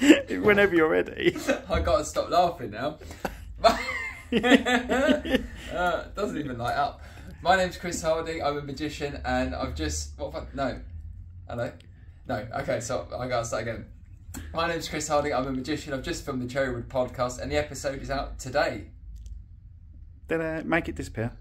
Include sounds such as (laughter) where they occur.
(laughs) Whenever you're ready. (laughs) I gotta stop laughing now. (laughs) uh, doesn't even light up. My name's Chris Harding. I'm a magician, and I've just what? If no, hello, no. Okay, so I gotta start again. My name's Chris Harding. I'm a magician. I've just filmed the Cherrywood podcast, and the episode is out today. Then uh, make it disappear.